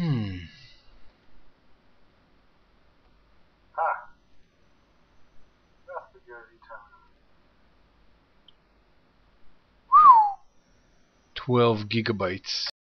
Hmm. 12 gigabytes.